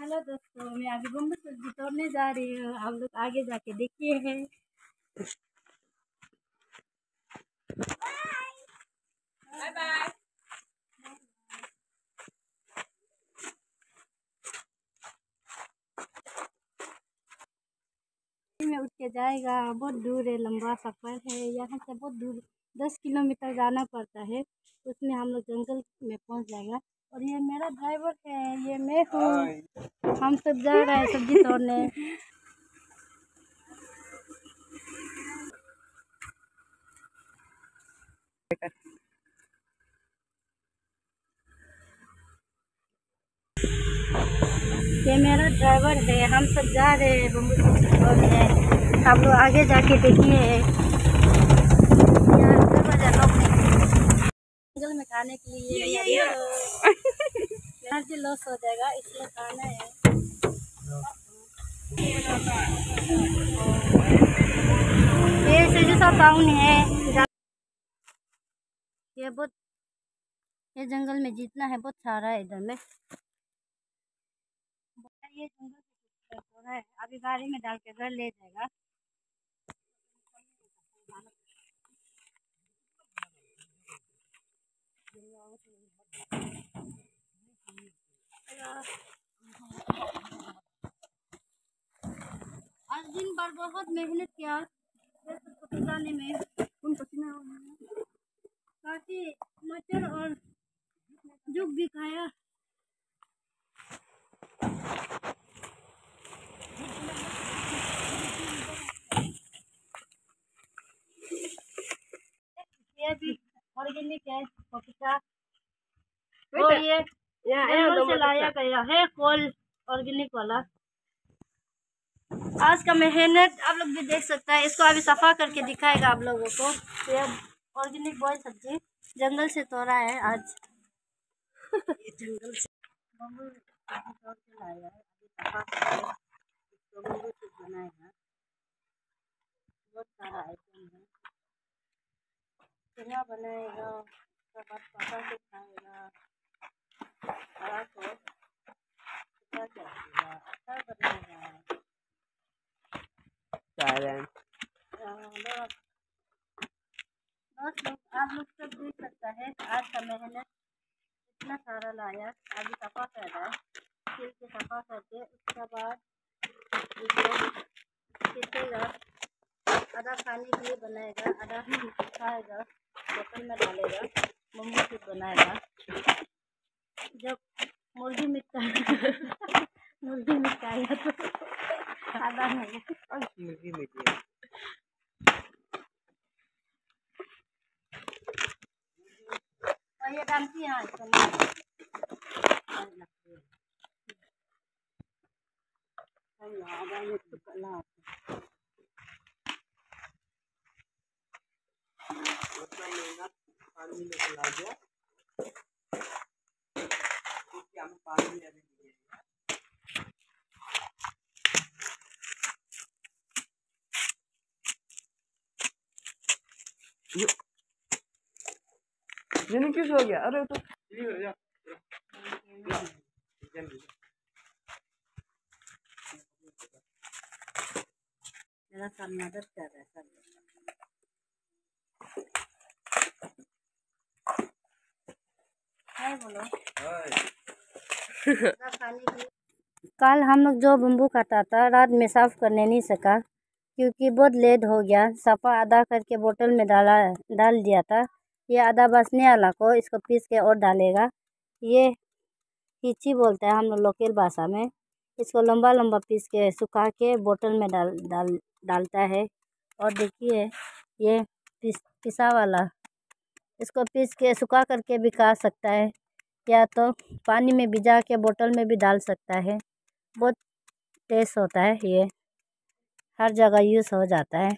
Hello दोस्तों मैं अभी बम्बू सब्ज़ी तोड़ने जा रही हूँ। आप लोग आगे जाके देखिए हैं। बाय बाय में उठ के जाएगा बहुत दूर है लंबा सफ़र है। यहाँ से बहुत दूर दस किलोमीटर जाना पड़ता है। उसमें हम लोग जंगल में पहुँच जाएगा। और ये मेरा ड्राइवर है ये मैं हूँ। हम सब जा रहे हैं सब्ज़ी तोड़ने। ये मेरा ड्राइवर है हम सब जा रहे हैं। बम्बू तोड़ने आप लोग आगे जाके देखिए जंगल में खाने के लिए ये ये एनर्जी लॉस हो। जाएगा इसलिए खाना है। ये सिजुसा टाउन है ये बहुत ये जंगल में जितना है बहुत सारा है इधर में। ये जंगल है अभी गाड़ी में डाल के घर ले जाएगा। आज दिन भर बहुत मेहनत किया। पकाने में उन पसीना काफ़ी मटर और जुग भी खाया। भी ऑर्गेनिक है, पपीता। और ये जंगल से लाया गया है कोल ऑर्गेनिक वाला। आज का मेहनत आप लोग भी देख सकते हैं। इसको अभी सफ़ा करके दिखाएगा आप लोगों को। ये ऑर्गेनिक बॉय सब्ज़ी जंगल से तोड़ा है आज। ये जंगल से। है। बहुत सारा आइटम है। बनाएगा उसके बाद पका के खाएगा हरा को सुखा के रखेगा अचार बनाएगा लोग सब देख सकता है। आज का इतना सारा लाया रहा है के सफ़ा करके उसके बाद लिए बनाएगा खाएगा में डालेगा बनाएगा जब मुर्गी मिटता मुर्गी मिटाएगा तो आधा नहीं मुर्गी मीठी और ये है इसको पानी चला गया क्योंकि हमें पानी में अभी नहीं है ये किस हो गया। अरे तो मेरा सब मदद कर रहा है सब हाय बोलो। कल हम लोग जो बम्बू काटा था रात में साफ़ करने नहीं सका। क्योंकि बहुत लेट हो गया। सफ़ा आधा करके बोतल में डाला, डाल दिया था। ये आधा बचने वाला को इसको पीस के और डालेगा। ये हिची बोलते हैं हम लोग लोकल भाषा में। इसको लंबा लंबा पीस के सुखा के बोतल में डाल डाल, डालता है। और देखिए ये पिस, पिसा वाला। इसको पीस के सुखा करके भी खा सकता है। या तो पानी में भिजा के बोतल में भी डाल सकता है। बहुत टेस्ट होता है ये। हर जगह यूज़ हो जाता है।